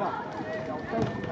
要，要跟。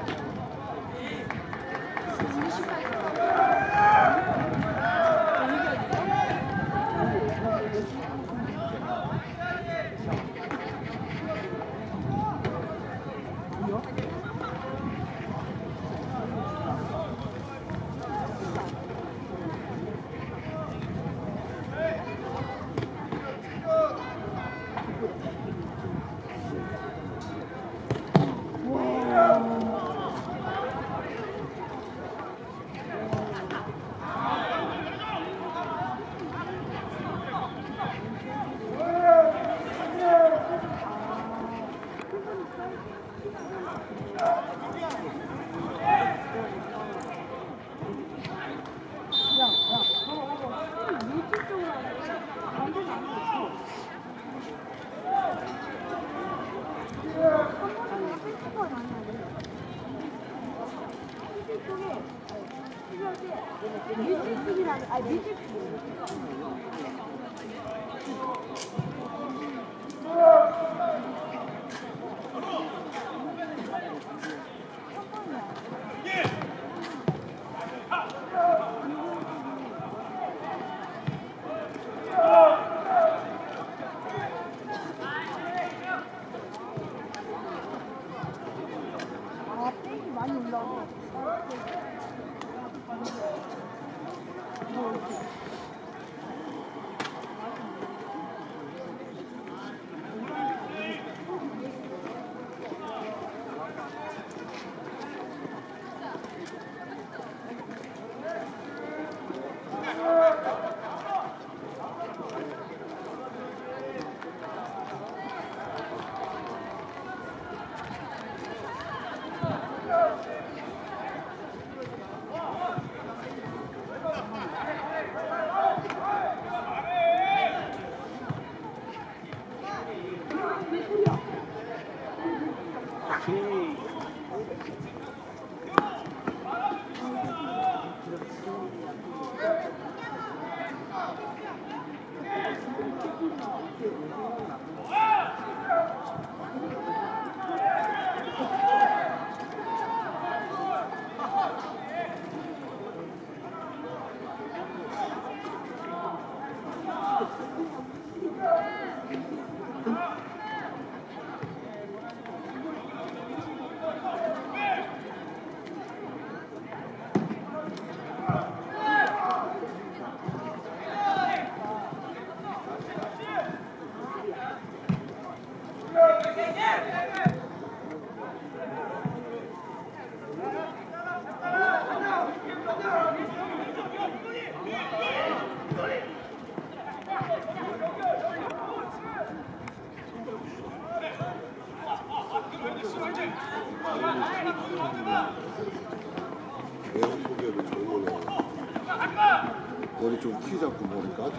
머리 좀 키 잡고 머리 까지.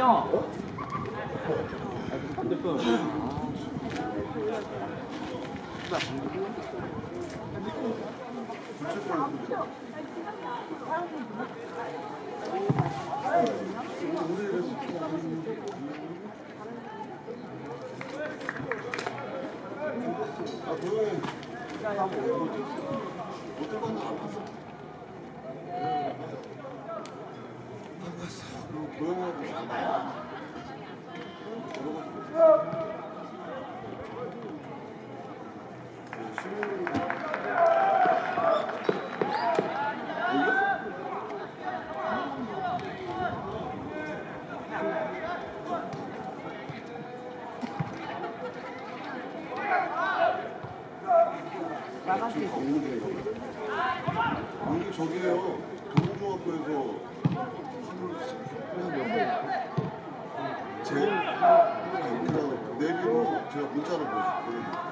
야. 어? 반대편. 나 나갈 수 있어. 이게 저기에요. 동호중학교에서 제 그냥 내비로 제가 문자를 보내요.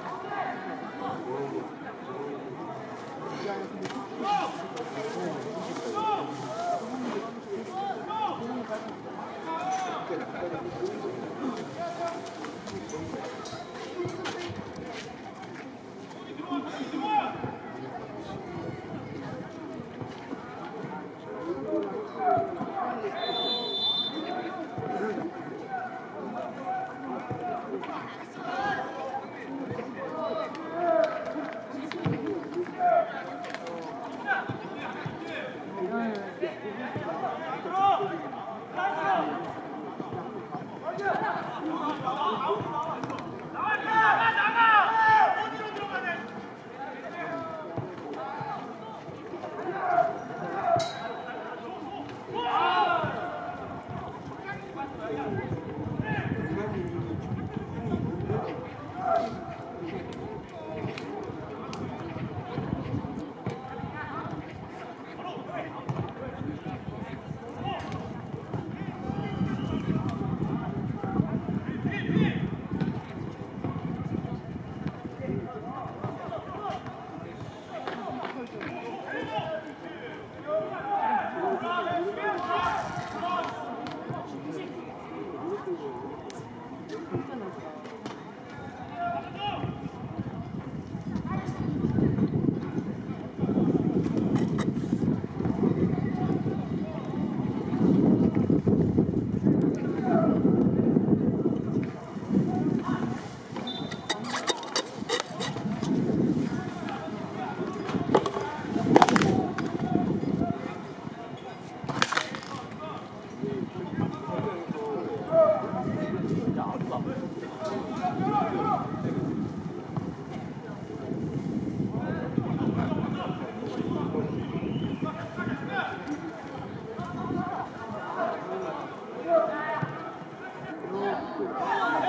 Yeah.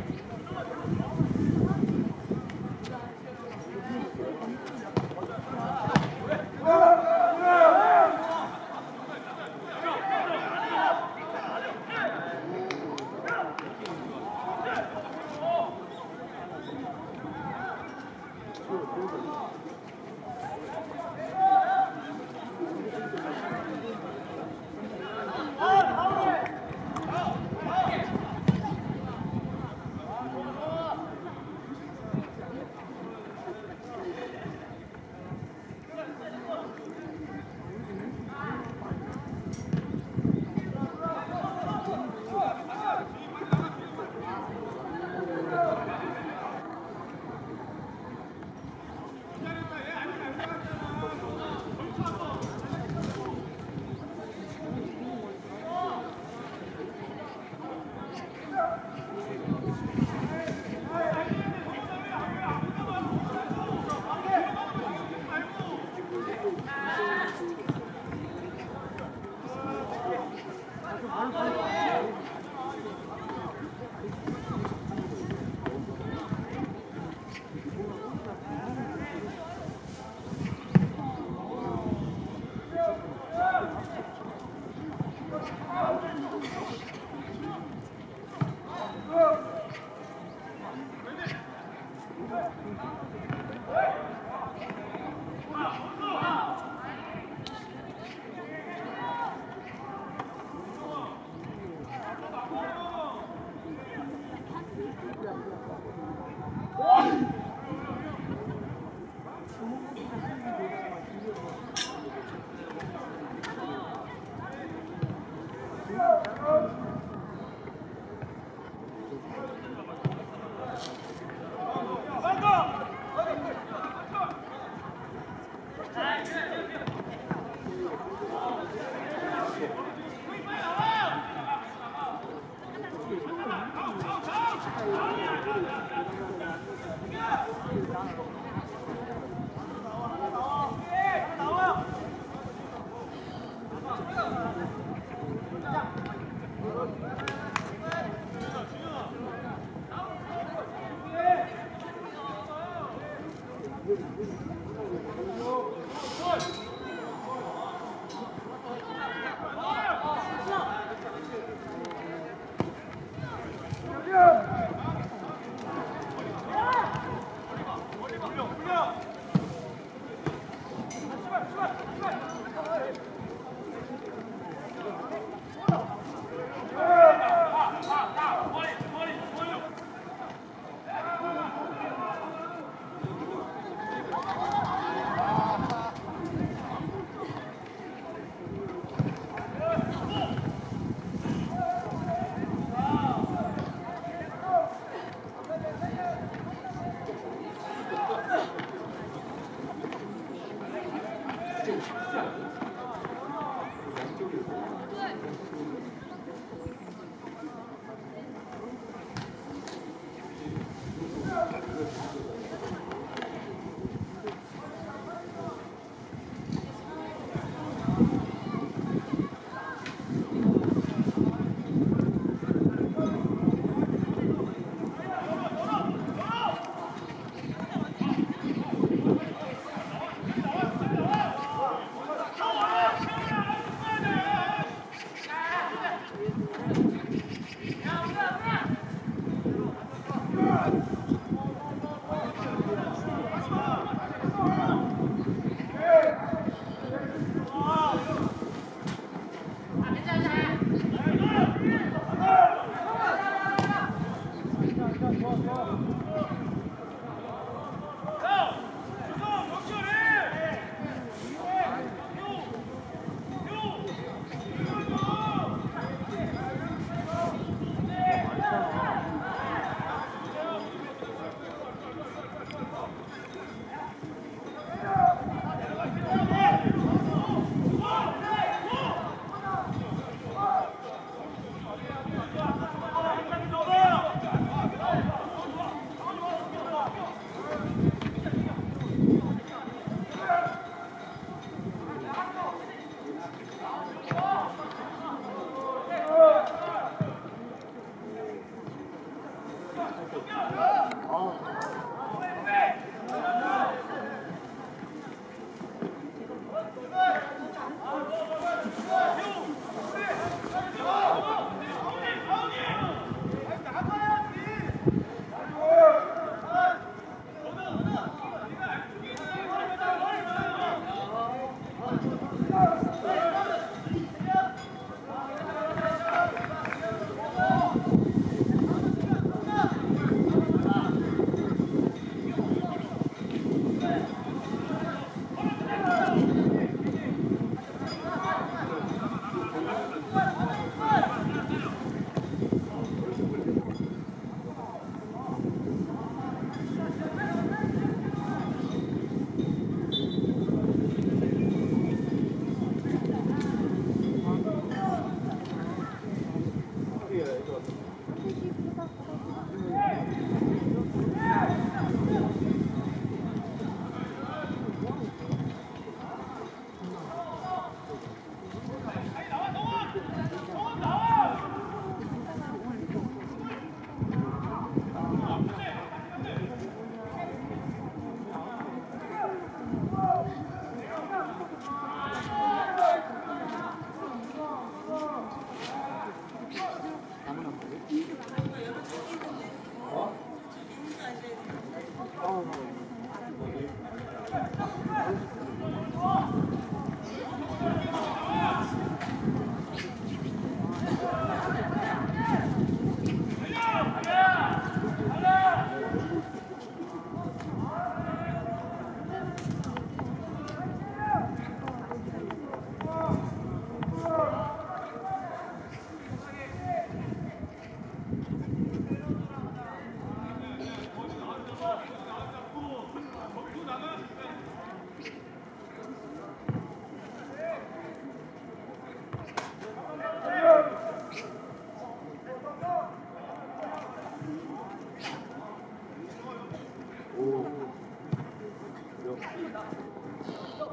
요. 아,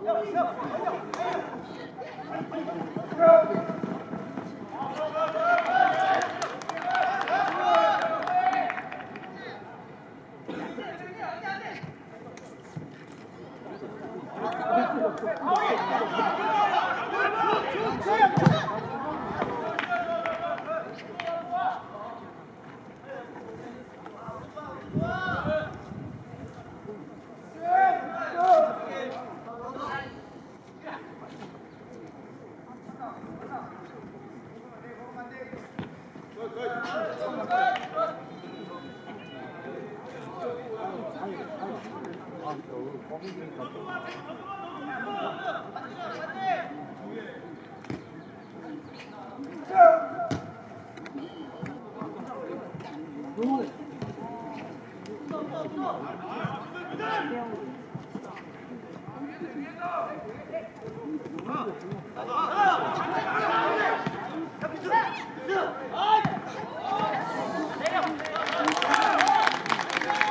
Go, go, go, go. 목이 힘이 없어.